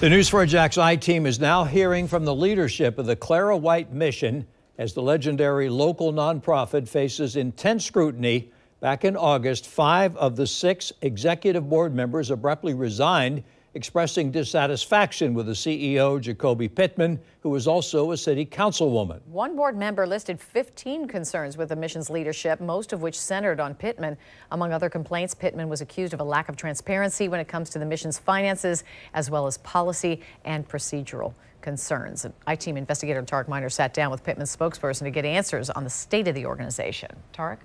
The News 4 Jax I team is now hearing from the leadership of the Clara White Mission as the legendary local nonprofit faces intense scrutiny. Back in August, five of the six executive board members abruptly resigned expressing dissatisfaction with the CEO, Ju'Coby Pittman, who was also a city councilwoman. One board member listed 15 concerns with the mission's leadership, most of which centered on Pittman. Among other complaints, Pittman was accused of a lack of transparency when it comes to the mission's finances, as well as policy and procedural concerns. I-Team investigator Tarik Minor sat down with Pittman's spokesperson to get answers on the state of the organization. Tarek?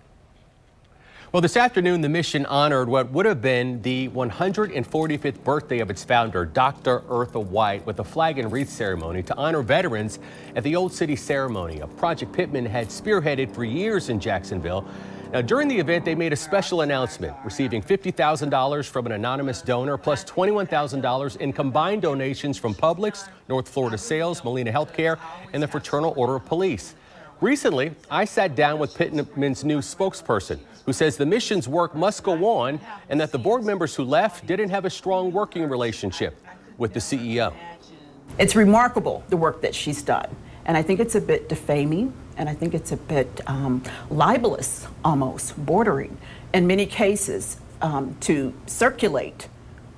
Well, this afternoon, the mission honored what would have been the 145th birthday of its founder, Dr. Eartha White, with a flag and wreath ceremony to honor veterans at the Old City Cemetery, a project Pittman had spearheaded for years in Jacksonville. Now, during the event, they made a special announcement, receiving $50,000 from an anonymous donor, plus $21,000 in combined donations from Publix, North Florida Sales, Molina Healthcare, and the Fraternal Order of Police. Recently, I sat down with Pittman's new spokesperson, who says the mission's work must go on and that the board members who left didn't have a strong working relationship with the CEO. It's remarkable the work that she's done. And I think it's a bit defaming and I think it's a bit um, libelous, almost bordering in many cases um, to circulate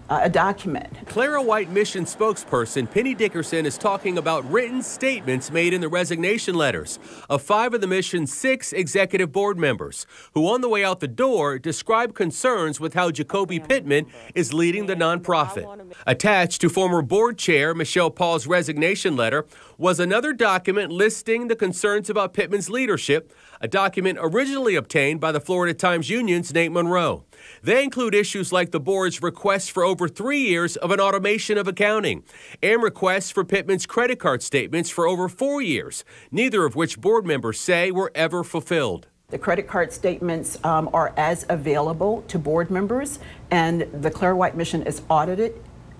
uh, a document. Clara White Mission spokesperson Penny Dickerson is talking about written statements made in the resignation letters of five of the mission's six executive board members, who on the way out the door described concerns with how Ju'Coby Pittman is leading the nonprofit. Attached to former board chair Michelle Paul's resignation letter was another document listing the concerns about Pittman's leadership, a document originally obtained by the Florida Times Union's Nate Monroe. They include issues like the board's request for over three years of an automation of accounting and requests for Pittman's credit card statements for over four years, neither of which board members say were ever fulfilled. The credit card statements um, are as available to board members, and the Clara White Mission is audited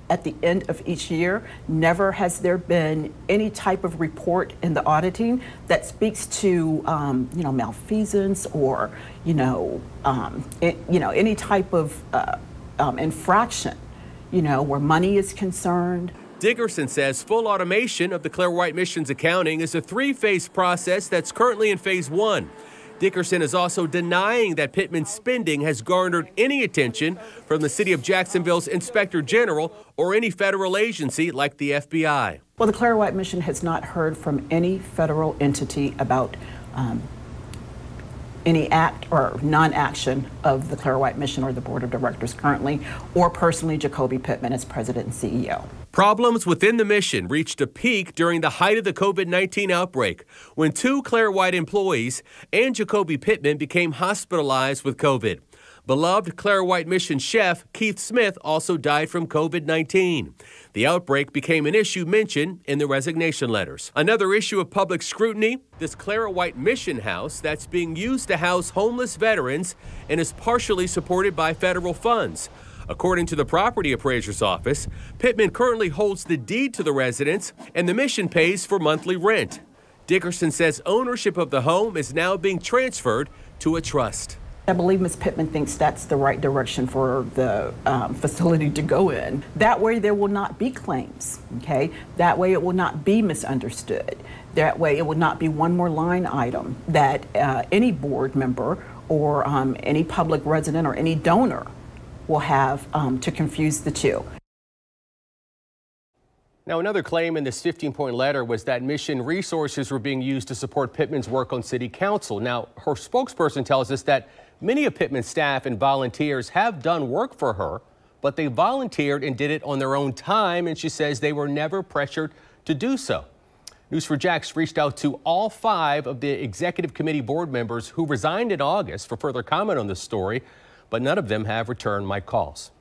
at the end of each year. Never has there been any type of report in the auditing that speaks to, um, you know, malfeasance or, you know, um, it, you know, any type of uh, um, infraction, you know, where money is concerned. Dickerson says full automation of the Clara White Mission's accounting is a three-phase process that's currently in phase one. Dickerson is also denying that Pittman's spending has garnered any attention from the city of Jacksonville's inspector general or any federal agency like the FBI. Well, the Clara White Mission has not heard from any federal entity about um, any act or non-action of the Clara White Mission or the board of directors currently, or personally Ju'Coby Pittman as president and CEO. Problems within the mission reached a peak during the height of the COVID 19 outbreak when two Clara White employees and Ju'Coby Pittman became hospitalized with COVID. Beloved Clara White Mission chef Keith Smith also died from COVID 19. The outbreak became an issue mentioned in the resignation letters. Another issue of public scrutiny this Clara White Mission House that's being used to house homeless veterans and is partially supported by federal funds. According to the property appraiser's office, Pittman currently holds the deed to the residence and the mission pays for monthly rent. Dickerson says ownership of the home is now being transferred to a trust. I believe Ms. Pittman thinks that's the right direction for the um, facility to go in. That way there will not be claims, okay? That way it will not be misunderstood. That way it will not be one more line item that uh, any board member or um, any public resident or any donor will have um, to confuse the two. Now, another claim in this 15 point letter was that mission resources were being used to support Pittman's work on city council. Now, her spokesperson tells us that many of Pittman's staff and volunteers have done work for her, but they volunteered and did it on their own time, and she says they were never pressured to do so. News4JAX reached out to all five of the executive committee board members who resigned in August for further comment on this story, but none of them have returned my calls.